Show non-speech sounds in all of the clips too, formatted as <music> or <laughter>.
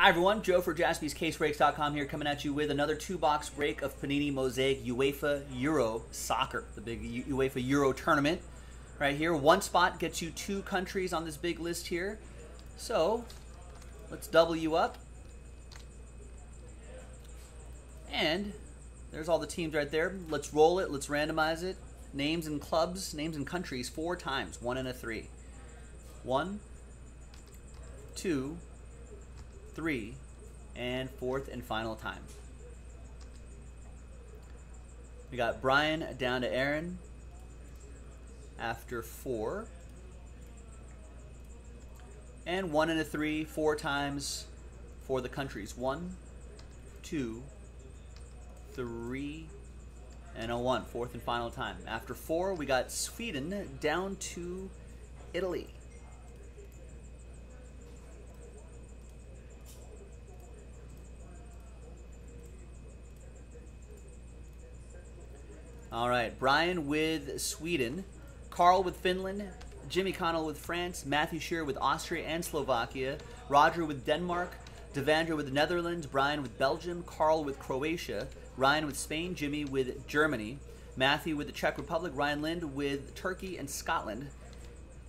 Hi everyone, Joe for jaspyscasebreaks.com here coming at you with another two-box break of Panini Mosaic UEFA Euro Soccer, the big UEFA Euro tournament. Right here, one spot gets you two countries on this big list here. So, let's double you up. And there's all the teams right there. Let's roll it, let's randomize it. Names and clubs, names and countries four times, one and a three. One, two, three, and fourth and final time. We got Brian down to Aaron after four. And one and a three, four times for the countries. One, two, three, and a one, fourth and final time. After four, we got Sweden down to Italy. All right, Brian with Sweden, Carl with Finland, Jimmy Connell with France, Matthew Shearer with Austria and Slovakia, Roger with Denmark, Devendra with the Netherlands, Brian with Belgium, Carl with Croatia, Ryan with Spain, Jimmy with Germany, Matthew with the Czech Republic, Ryan Lind with Turkey and Scotland,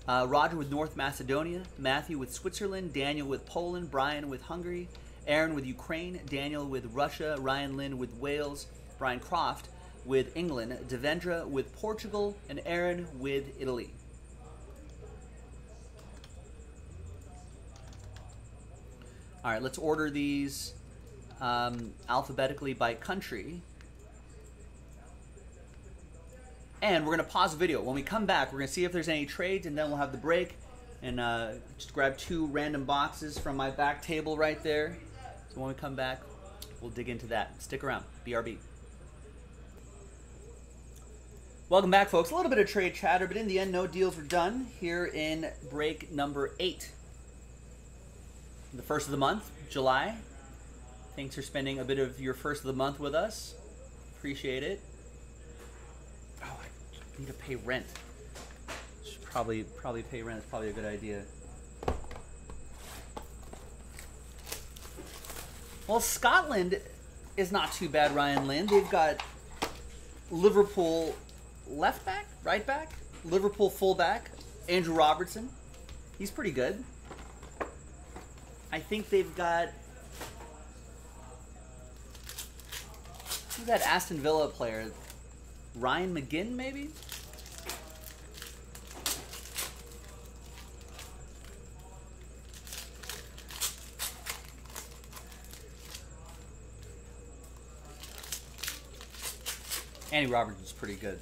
uh, Roger with North Macedonia, Matthew with Switzerland, Daniel with Poland, Brian with Hungary, Aaron with Ukraine, Daniel with Russia, Ryan Lynn with Wales, Brian Croft with England, Devendra with Portugal, and Aaron with Italy. All right, let's order these um, alphabetically by country. And we're going to pause the video. When we come back, we're going to see if there's any trades, and then we'll have the break. And uh, just grab two random boxes from my back table right there. So when we come back, we'll dig into that. Stick around. BRB. Welcome back, folks. A little bit of trade chatter, but in the end, no deals were done here in break number eight. The first of the month, July. Thanks for spending a bit of your first of the month with us. Appreciate it. Oh, I need to pay rent. Should probably probably pay rent is probably a good idea. Well, Scotland is not too bad, Ryan Lynn. They've got Liverpool left back, right back, Liverpool fullback, Andrew Robertson. He's pretty good. I think they've got who's that Aston Villa player? Ryan McGinn, maybe? Andy Robertson's pretty good.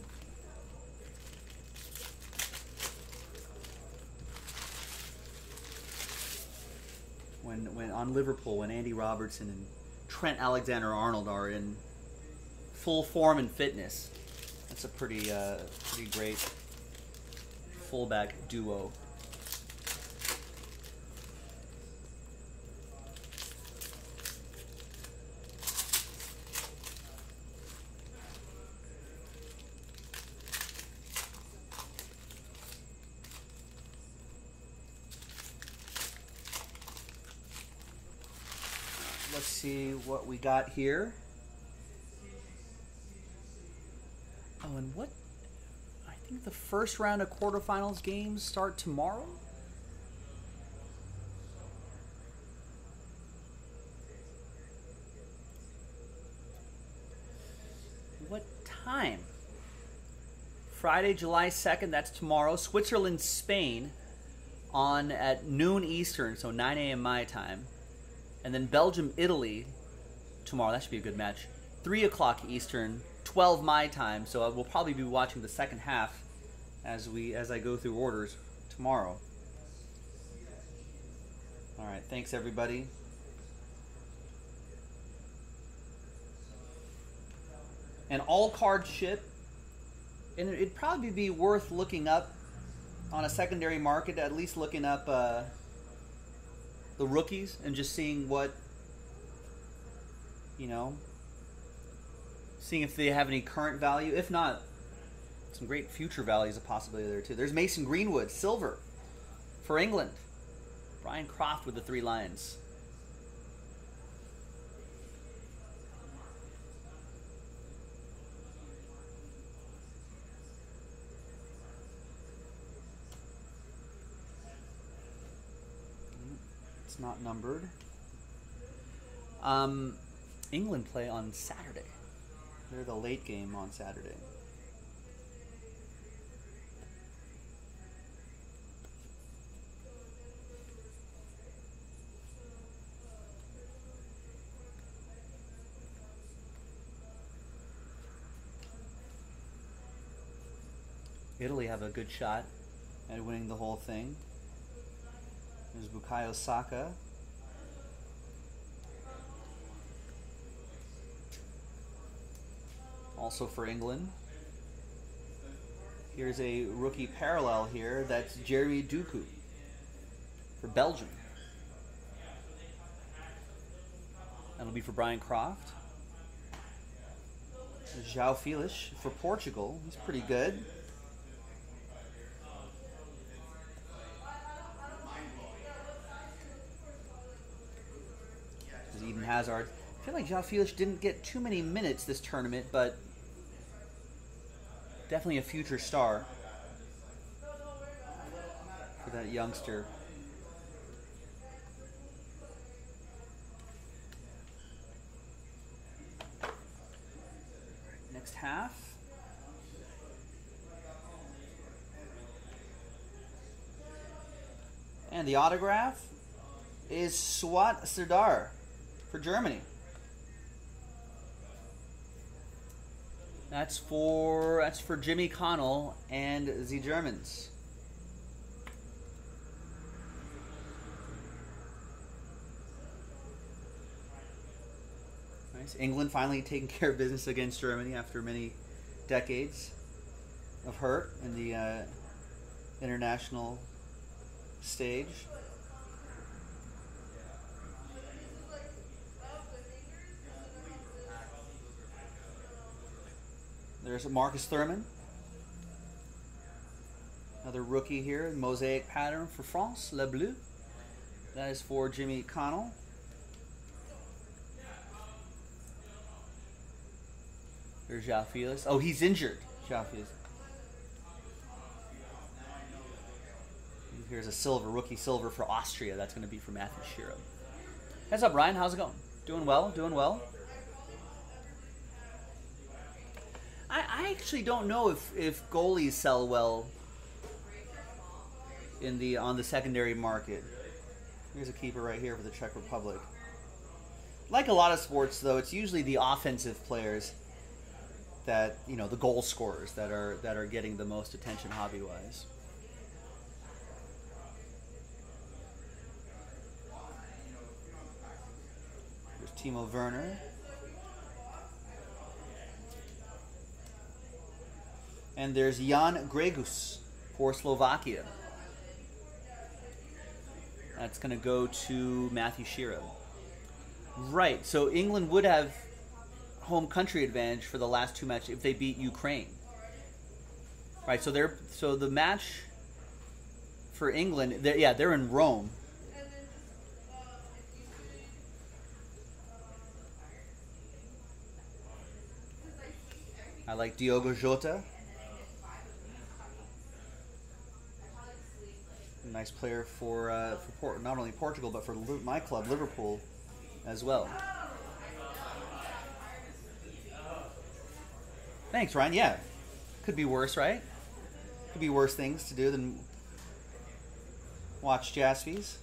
When, when on Liverpool, when Andy Robertson and Trent Alexander-Arnold are in full form and fitness, that's a pretty uh, pretty great fullback duo. Let's see what we got here. Oh, and what? I think the first round of quarterfinals games start tomorrow. What time? Friday, July 2nd, that's tomorrow. Switzerland, Spain on at noon Eastern, so 9 a.m. my time. And then Belgium, Italy tomorrow. That should be a good match. 3 o'clock Eastern, 12 my time. So I will probably be watching the second half as we as I go through orders tomorrow. All right, thanks everybody. And all card ship. And it'd probably be worth looking up on a secondary market, at least looking up uh, the rookies and just seeing what, you know, seeing if they have any current value. If not, some great future value is a possibility there too. There's Mason Greenwood, silver for England. Brian Croft with the three lions. It's not numbered. Um, England play on Saturday. They're the late game on Saturday. Italy have a good shot at winning the whole thing. There's Bukayo Saka. Also for England. Here's a rookie parallel here. That's Jeremy Doku for Belgium. That'll be for Brian Croft. João Felix for Portugal. He's pretty good. Eden Hazard. I feel like João Felix didn't get too many minutes this tournament, but definitely a future star for that youngster. Next half. And the autograph is Suat Serdar for Germany. That's for that's for Jimmy Connell and the Germans. Nice. England finally taking <laughs> care of business against Germany after many decades of hurt in the uh, international stage. There's Marcus Thuram. Another rookie here, mosaic pattern for France, Le Bleu. That is for Jimmy Connell. There's João Felix. Oh, he's injured. João Felix. Here's a silver, rookie silver for Austria. That's going to be for Matthew Shearer. Heads up, Ryan. How's it going? Doing well? Doing well? I, actually don't know if, if goalies sell well in the on the secondary market. Here's a keeper right here for the Czech Republic. Like a lot of sports, though, it's usually the offensive players that you know the goal scorers that are that are getting the most attention hobby wise. There's Timo Werner. And there's Jan Gregus for Slovakia. That's going to go to Matthew Shearer. Right. So England would have home country advantage for the last two matches if they beat Ukraine. Right. So they're so the match for England. They're, yeah, they're in Rome. I like Diogo Jota. Nice player for uh, for Port- not only Portugal but for my club Liverpool as well. Thanks, Ryan. Yeah, could be worse, right? Could be worse things to do than watch Jaspys.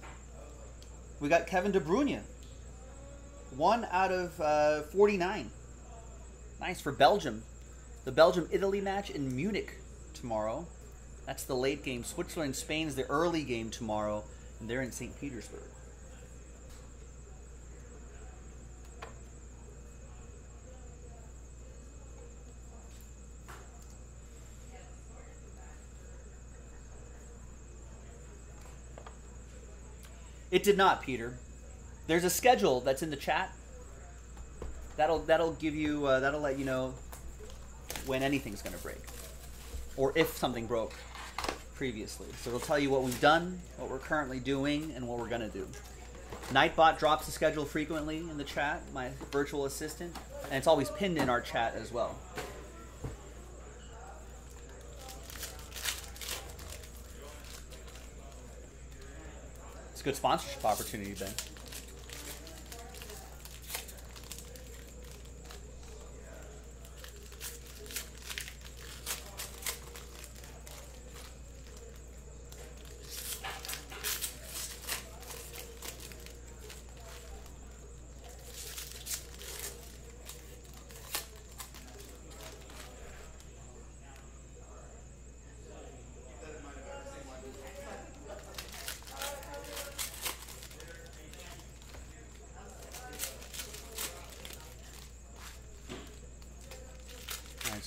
We got Kevin De Bruyne, one out of uh, forty-nine. Nice for Belgium. The Belgium Italy match in Munich tomorrow. That's the late game. Switzerland Spain's the early game tomorrow, and they're in St. Petersburg. It did not, Peter. There's a schedule that's in the chat. That'll that'll give you uh, that'll let you know when anything's going to break, or if something broke previously. So it'll tell you what we've done, what we're currently doing, and what we're going to do. Nightbot drops the schedule frequently in the chat, my virtual assistant, and it's always pinned in our chat as well. It's a good sponsorship opportunity, Ben.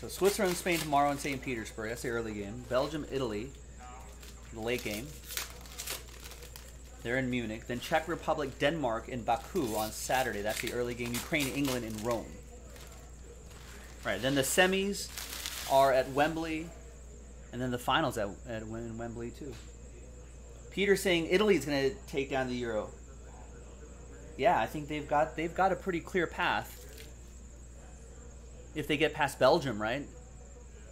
So Switzerland, Spain tomorrow in St. Petersburg. That's the early game. Belgium, Italy, the late game. They're in Munich. Then Czech Republic, Denmark in Baku on Saturday. That's the early game. Ukraine, England in Rome. Right, then the semis are at Wembley, and then the finals at, at Wembley too. Peter saying Italy's going to take down the Euro. Yeah, I think they've got they've got a pretty clear path if they get past Belgium, right?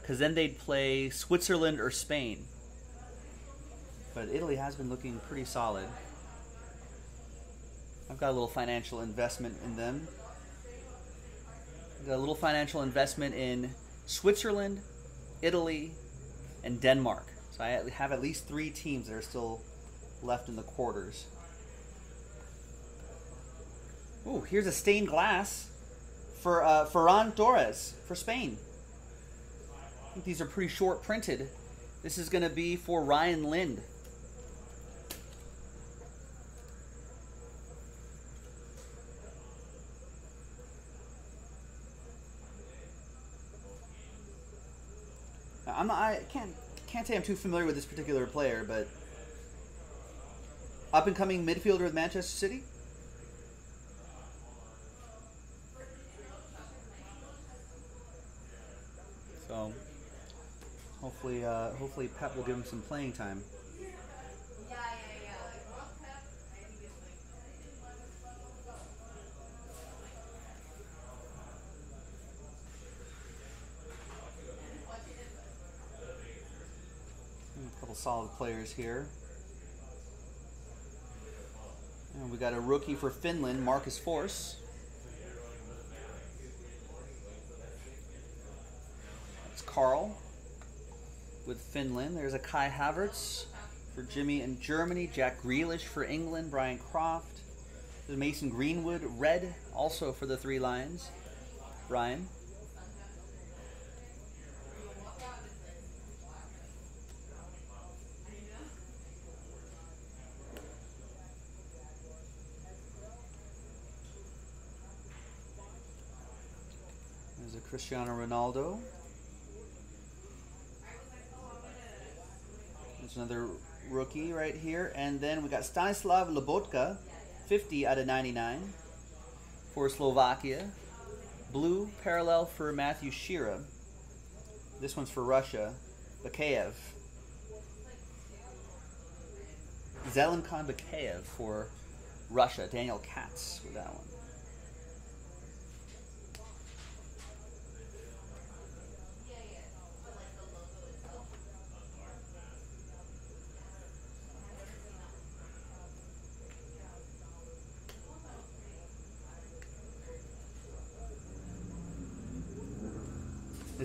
Because then they'd play Switzerland or Spain. But Italy has been looking pretty solid. I've got a little financial investment in them. I've got a little financial investment in Switzerland, Italy, and Denmark. So I have at least three teams that are still left in the quarters. Oh, here's a stained glass for uh, Ferran Torres for Spain. I think these are pretty short printed. This is going to be for Ryan Lind. I'm not, I can't can't say I'm too familiar with this particular player, but up and coming midfielder with Manchester City. So hopefully, uh, hopefully Pep will give him some playing time. A couple solid players here. And we got a rookie for Finland, Marcus Forss. That's Carl with Finland. There's a Kai Havertz for Jimmy in Germany. Jack Grealish for England. Brian Croft. There's Mason Greenwood, red, also for the Three Lions. Brian. There's a Cristiano Ronaldo. There's another rookie right here. And then we got Stanislav Lobotka, 50 out of 99 for Slovakia. Blue parallel for Matthew Shearer. This one's for Russia. Bakayev. Zelimkhan Bakayev for Russia. Daniel Katz with that one.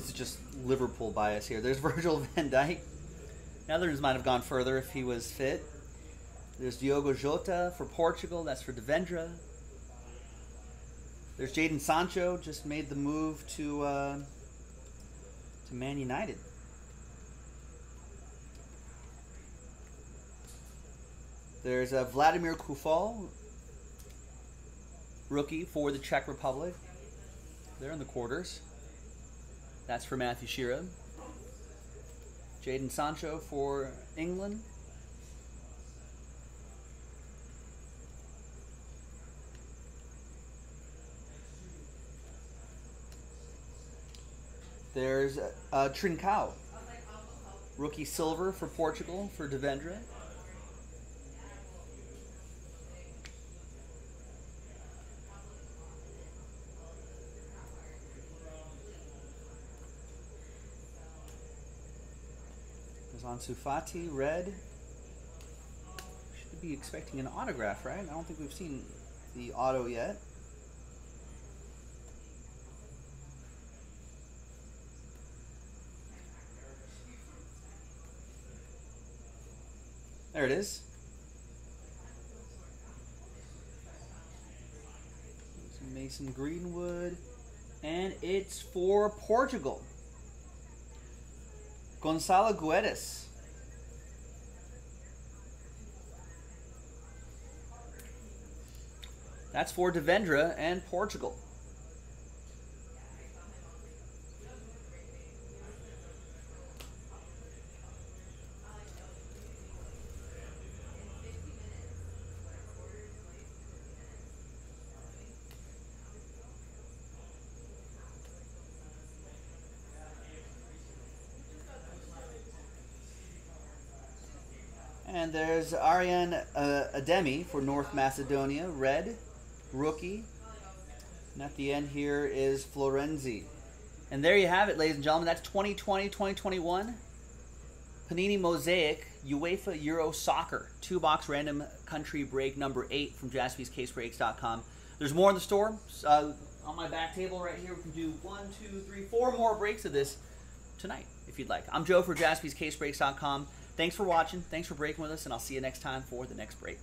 This is just Liverpool bias here. There's <laughs> Virgil van Dijk. Netherlands might have gone further if he was fit. There's Diogo Jota for Portugal. That's for Devendra. There's Jadon Sancho. Just made the move to uh, to Man United. There's uh, Vladimir Coufal, rookie for the Czech Republic. They're in the quarters. That's for Matthew Shearer. Jadon Sancho for England. There's uh, Trincao. Rookie silver for Portugal for Devendra. Ansu red. Should be expecting an autograph, right? I don't think we've seen the auto yet. There it is. Mason Greenwood. And it's for Portugal. Gonçalo Guedes. That's for Devendra and Portugal. And there's Arian uh, Ademi for North Macedonia, red, rookie. And at the end here is Florenzi. And there you have it, ladies and gentlemen. That's 2020 2021 Panini Mosaic UEFA Euro Soccer. Two box random country break number eight from jaspyscasebreaks.com. There's more in the store. Uh, on my back table right here, we can do one, two, three, four more breaks of this tonight if you'd like. I'm Joe for jaspyscasebreaks.com. Thanks for watching. Thanks for breaking with us, and I'll see you next time for the next break.